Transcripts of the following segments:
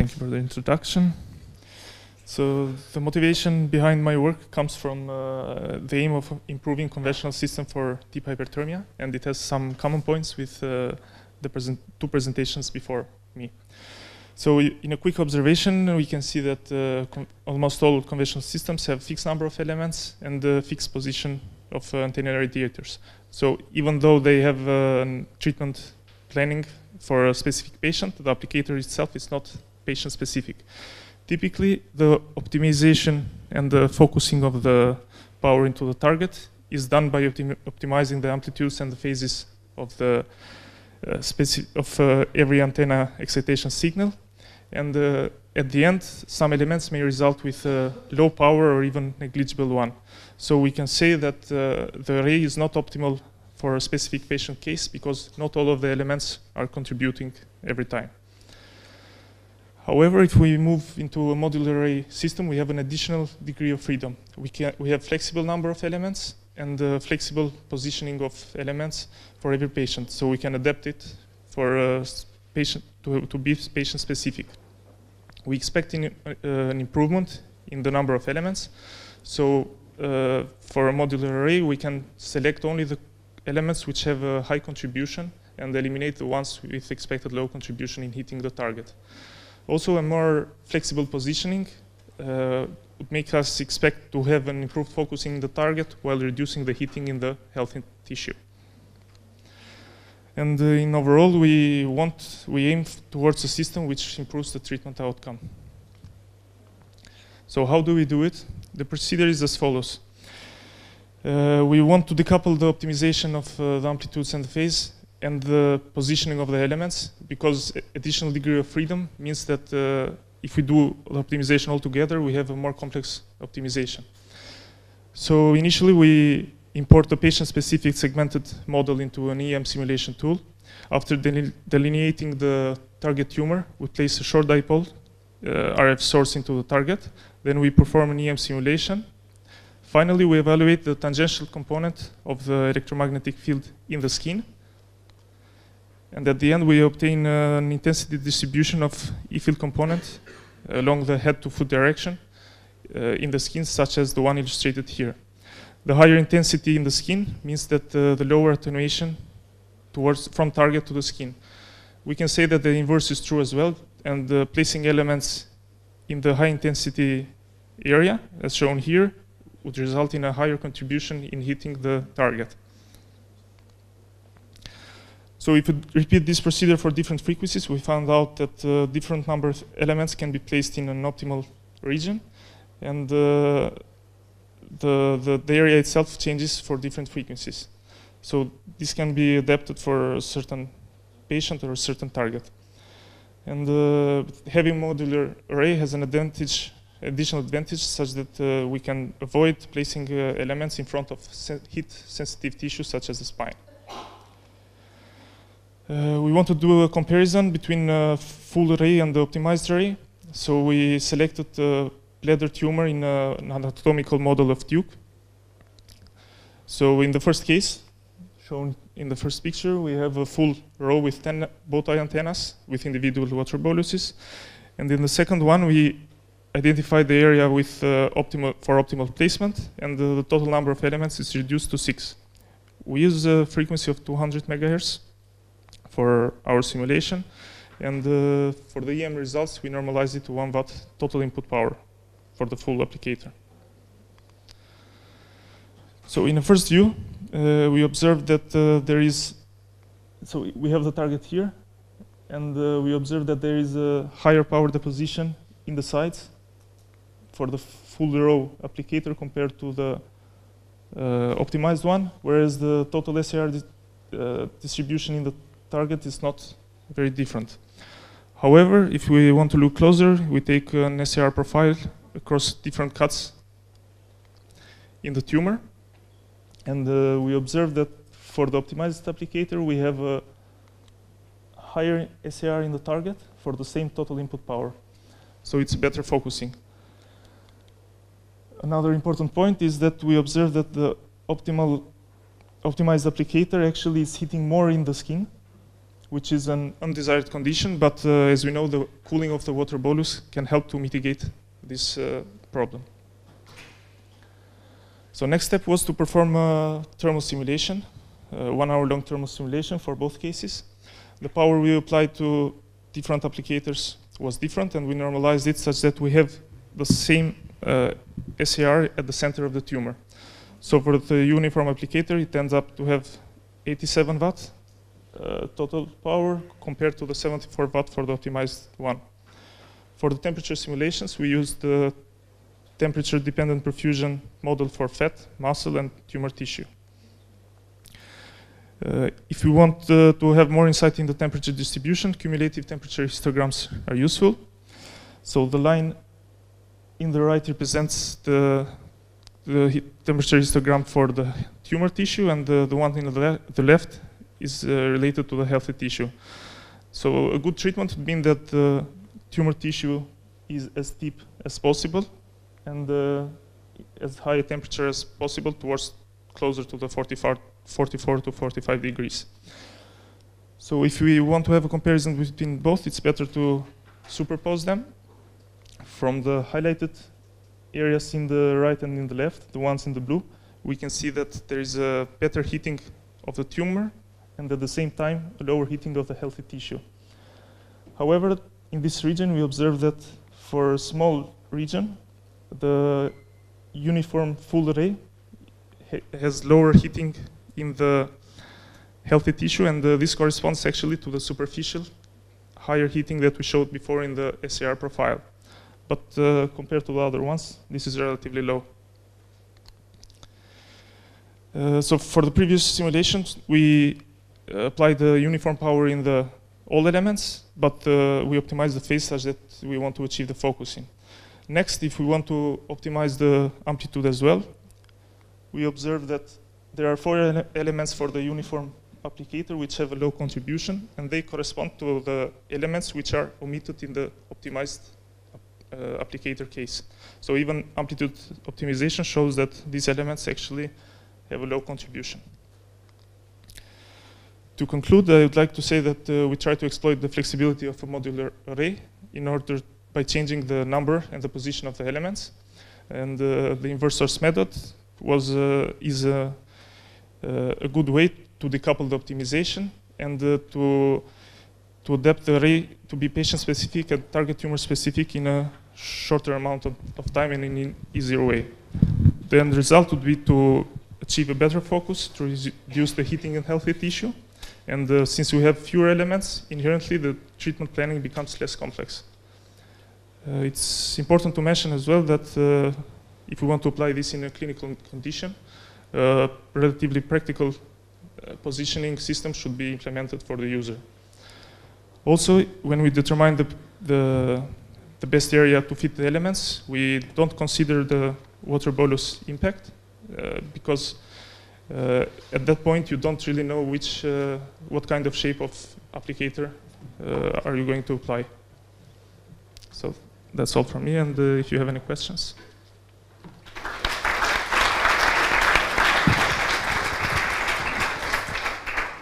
Thank you for the introduction. So the motivation behind my work comes from uh, the aim of improving conventional system for deep hyperthermia, and it has some common points with uh, the present two presentations before me. So in a quick observation, we can see that uh, almost all conventional systems have fixed number of elements and the fixed position of uh, antenna radiators. So even though they have uh, treatment planning for a specific patient, the applicator itself is not patient specific. Typically, the optimization and the focusing of the power into the target is done by optim optimizing the amplitudes and the phases of the uh, of uh, every antenna excitation signal. And uh, at the end, some elements may result with a low power or even negligible one. So we can say that uh, the array is not optimal for a specific patient case because not all of the elements are contributing every time. However, if we move into a modular array system, we have an additional degree of freedom. We, can, we have flexible number of elements and uh, flexible positioning of elements for every patient. So we can adapt it for a patient to, to be patient specific. We expect in, uh, an improvement in the number of elements. So uh, for a modular array, we can select only the elements which have a high contribution and eliminate the ones with expected low contribution in hitting the target. Also, a more flexible positioning uh, would make us expect to have an improved focusing in the target while reducing the heating in the healthy tissue. And uh, in overall, we want, we aim towards a system which improves the treatment outcome. So how do we do it? The procedure is as follows. Uh, we want to decouple the optimization of uh, the amplitudes and the phase and the positioning of the elements because additional degree of freedom means that uh, if we do the optimization all together, we have a more complex optimization. So initially we import the patient-specific segmented model into an EM simulation tool. After delineating the target tumor, we place a short dipole uh, RF source into the target. Then we perform an EM simulation. Finally, we evaluate the tangential component of the electromagnetic field in the skin and at the end, we obtain uh, an intensity distribution of E-field component along the head-to-foot direction uh, in the skin, such as the one illustrated here. The higher intensity in the skin means that uh, the lower attenuation towards from target to the skin. We can say that the inverse is true as well, and placing elements in the high intensity area, as shown here, would result in a higher contribution in hitting the target. So if we repeat this procedure for different frequencies, we found out that uh, different number of elements can be placed in an optimal region. And uh, the, the, the, area itself changes for different frequencies. So this can be adapted for a certain patient or a certain target. And uh, heavy modular array has an advantage, additional advantage such that uh, we can avoid placing uh, elements in front of heat sensitive tissues such as the spine. Uh, we want to do a comparison between a full array and the optimized array. So we selected a bladder tumor in a, an anatomical model of Duke. So in the first case, shown in the first picture, we have a full row with 10 bow tie antennas with individual water boluses. And in the second one, we identify the area with uh, optimal, for optimal placement, and the, total number of elements is reduced to six. We use a frequency of 200 megahertz, for our simulation. And uh, for the EM results, we normalize it to 1 watt total input power for the full applicator. So in the first view, uh, we observe that uh, there is, so we have the target here, and uh, we observe that there is a higher power deposition in the sides for the full row applicator compared to the uh, optimized one, whereas the total SAR di uh, distribution in the target is not very different. However, if we want to look closer, we take an SAR profile across different cuts in the tumor. And uh, we observe that for the optimized applicator, we have a higher SAR in the target for the same total input power. So it's better focusing. Another important point is that we observe that the optimal optimized applicator actually is hitting more in the skin which is an undesired condition, but uh, as we know, the cooling of the water bolus can help to mitigate this uh, problem. So next step was to perform a thermal simulation, uh, one hour long thermal simulation for both cases. The power we applied to different applicators was different and we normalized it such that we have the same uh, SAR at the center of the tumor. So for the uniform applicator, it ends up to have 87 watt uh, total power compared to the 74 watt for the optimized one. For the temperature simulations, we used the temperature-dependent perfusion model for fat, muscle, and tumor tissue. Uh, if you want uh, to have more insight in the temperature distribution, cumulative temperature histograms are useful. So the line in the right represents the, the temperature histogram for the tumor tissue, and the, the one in the, le the left is uh, related to the healthy tissue. So a good treatment would mean that the tumor tissue is as deep as possible and uh, as high a temperature as possible towards closer to the 44, 44 to 45 degrees. So if we want to have a comparison between both, it's better to superpose them. From the highlighted areas in the right and in the left, the ones in the blue, we can see that there is a better heating of the tumor and at the same time, lower heating of the healthy tissue. However, in this region, we observe that for a small region, the uniform full array ha has lower heating in the healthy tissue, and uh, this corresponds actually to the superficial higher heating that we showed before in the SAR profile. But uh, compared to the other ones, this is relatively low. Uh, so for the previous simulations, we uh, applied the uniform power in the all elements, but uh, we optimize the phase such that we want to achieve the focusing. Next, if we want to optimize the amplitude as well, we observe that there are four ele elements for the uniform applicator which have a low contribution, and they correspond to the elements which are omitted in the optimized uh, applicator case. So even amplitude optimization shows that these elements actually have a low contribution. To conclude, I would like to say that uh, we try to exploit the flexibility of a modular array in order by changing the number and the position of the elements. And uh, the inverse source method was, uh, is a, uh, a, good way to decouple the optimization and uh, to, to adapt the array to be patient-specific and target tumor-specific in a shorter amount of, of time and in an easier way. The end result would be to achieve a better focus, to reduce the heating in healthy tissue, and uh, since we have fewer elements, inherently the treatment planning becomes less complex. Uh, it's important to mention as well that uh, if we want to apply this in a clinical condition, uh, relatively practical uh, positioning system should be implemented for the user. Also, when we determine the, the, the best area to fit the elements, we don't consider the water bolus impact uh, because uh, at that point you don't really know which, what kind of shape of applicator are you going to apply. So that's all from me, and uh, if you have any questions.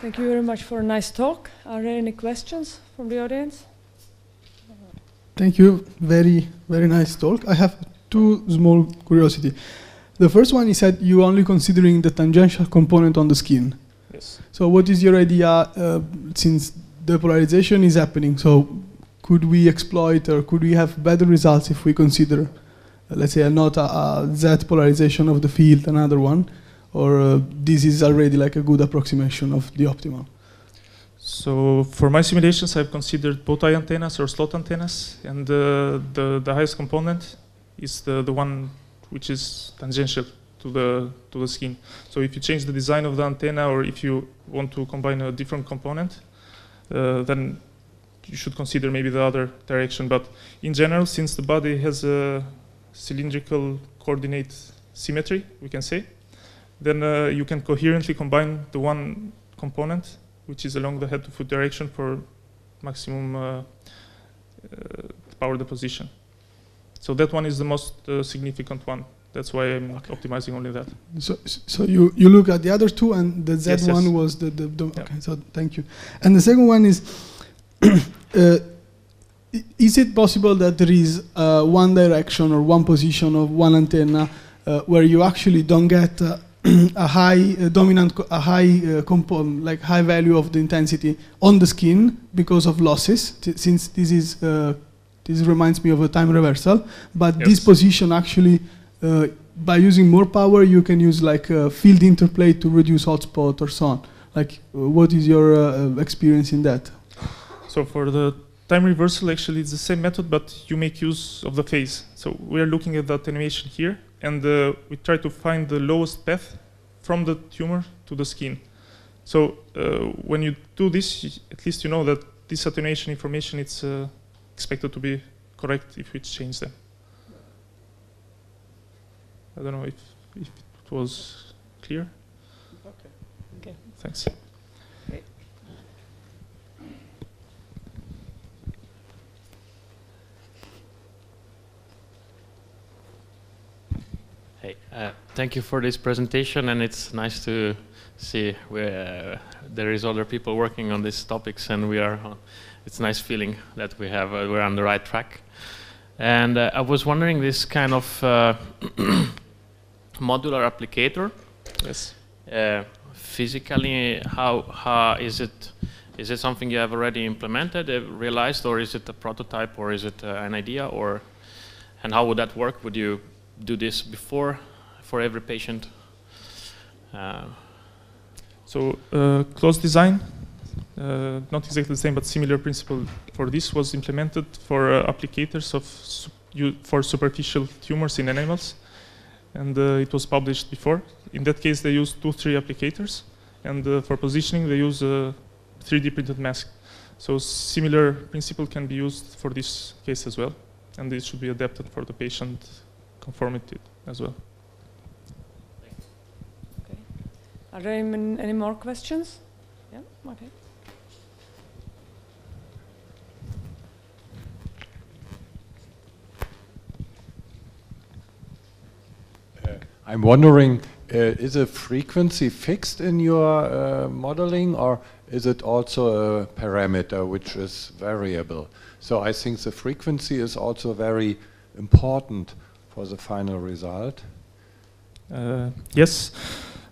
Thank you very much for a nice talk. Are there any questions from the audience? Thank you. Very, very nice talk. I have two small curiosity. The first one is that you're only considering the tangential component on the skin. Yes. So what is your idea uh, since the polarization is happening? So could we exploit or could we have better results if we consider, uh, let's say, a not a, a Z polarization of the field, another one, or uh, this is already like a good approximation of the optimal? So for my simulations, I've considered bow tie antennas or slot antennas, and uh, the, the highest component is the, the one which is tangential to the, to the skin. So if you change the design of the antenna or if you want to combine a different component, uh, then you should consider maybe the other direction. But in general, since the body has a cylindrical coordinate symmetry, we can say, then uh, you can coherently combine the one component, which is along the head-to-foot direction for maximum uh, uh, power deposition. So that one is the most uh, significant one That's why I'm optimizing only that. So, so you, you look at the other two, and the Z Yes, one yes. was the, the, the Yeah. okay. So thank you. And the second one is, uh, is it possible that there is uh, one direction or one position of one antenna uh, where you actually don't get uh, a high uh, dominant, co- a high uh, component, like high value of the intensity on the skin because of losses, t- since this is uh, this reminds me of a time reversal, but this position actually uh, by using more power, you can use like uh, field interplay to reduce hotspot or so on. Like, uh, what is your uh, experience in that? So for the time reversal, actually, it's the same method, but you make use of the phase. So we are looking at the attenuation here, and uh, we try to find the lowest path from the tumor to the skin. So uh, when you do this, at least you know that this attenuation information is uh, expected to be correct if we change them. I don't know if, if it was clear. Okay. Okay. Thanks. Hey, uh, thank you for this presentation, and it's nice to see where there is other people working on these topics, and we are. On, it's a nice feeling that we have uh, we're on the right track. And uh, I was wondering, this kind of uh, modular applicator, Yes. uh, physically, how how is it? Is it something you have already implemented, uh, realized, or is it a prototype, or is it uh, an idea, or and how would that work? Would you do this before for every patient? Uh, So uh, closed design, uh, not exactly the same, but similar principle for this was implemented for uh, applicators of su- for superficial tumors in animals, and uh, it was published before. In that case, they used two, three applicators, and uh, for positioning, they use a 3D printed mask. So similar principle can be used for this case as well, and it should be adapted for the patient conformity as well. Okay. Are there any, any more questions? Yeah. Okay. I'm wondering, uh, is the frequency fixed in your uh, modeling, or is it also a parameter which is variable? So I think the frequency is also very important for the final result. Uh, yes.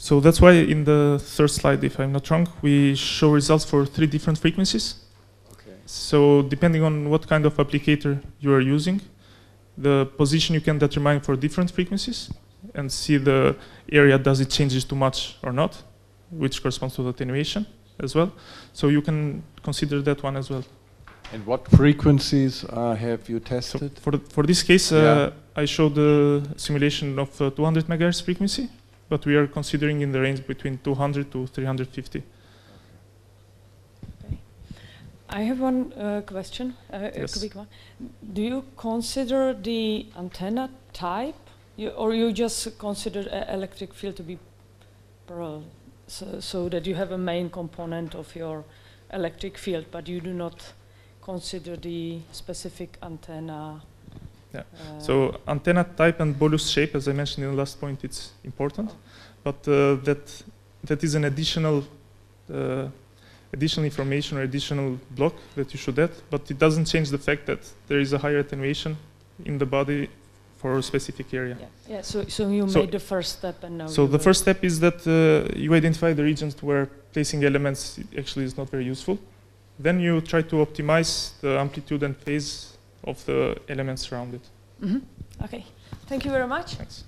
So that's why in the third slide, if I'm not wrong, we show results for three different frequencies. Okay. So depending on what kind of applicator you are using, the position you can determine for different frequencies and see the area does it changes too much or not, which corresponds to the attenuation as well. So you can consider that one as well. And what frequencies uh, have you So tested? for, the, for this case, uh, Yeah. I showed the simulation of uh, 200 megahertz frequency, but we are considering in the range between 200 to 350. I have one uh, question, uh, Yes. a quick one. Do you consider the antenna type, you, or you just consider electric field to be parallel, so, so that you have a main component of your electric field, but you do not consider the specific antenna? Yeah. uh, So antenna type and bolus shape, as I mentioned in the last point, it's important, but uh, that that is an additional uh, additional information or additional block that you should add, but it doesn't change the fact that there is a higher attenuation in the body for a specific area. yeah, yeah. So, so you So- made the first step, and now So the first step is that uh, you identify the regions where placing elements actually is not very useful. Then you try to optimize the amplitude and phase of the elements around it. Mhm. Okay. Thank you very much. Thanks.